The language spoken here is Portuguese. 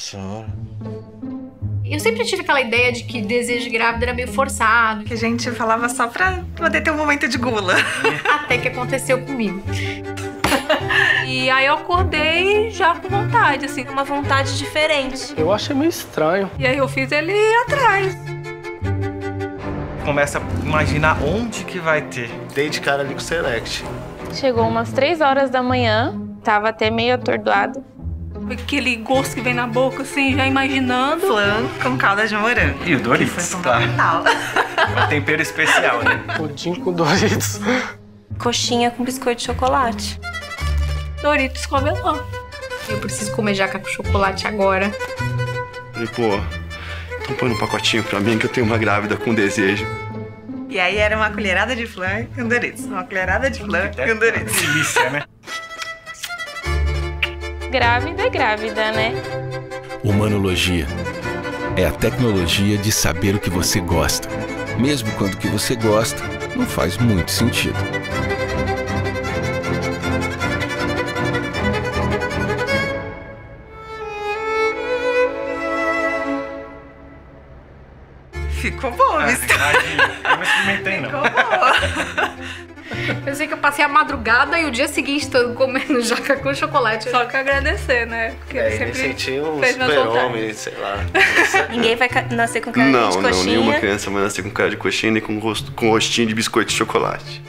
Essa hora. Eu sempre tive aquela ideia de que desejo de grávida era meio forçado, Que a gente falava só pra poder ter um momento de gula. até que aconteceu comigo. E aí eu acordei já com vontade, assim, uma vontade diferente. Eu achei meio estranho. E aí eu fiz ele ir atrás. Começa a imaginar onde que vai ter. Dei de cara ali com o Select. Chegou umas 3 horas da manhã, tava até meio atordoado. Aquele gosto que vem na boca, assim, já imaginando. Flan com calda de morango. E o Que Doritos, foi tá? Um tempero especial, né? Pudim com Doritos. Coxinha com biscoito de chocolate. Doritos com avelã. Eu preciso comer jaca com chocolate agora. Falei, pô, então põe um pacotinho pra mim que eu tenho uma grávida com desejo. E aí era uma colherada de flan com Doritos. Uma colherada de flan com Doritos. Delícia, né? Grávida é grávida, né? Humanologia é a tecnologia de saber o que você gosta, mesmo quando o que você gosta não faz muito sentido. Ficou bom, Ah, visto? imagina. Eu não experimentei, passei a madrugada e o dia seguinte todo comendo jaca com chocolate. Só que agradecer, né? Porque eu Aí me sempre um fez minha super-homem, sei lá. Ninguém vai nascer com cara Não, de não, coxinha. nenhuma criança vai nascer com cara de coxinha nem com, rosto, com rostinho de biscoito de chocolate.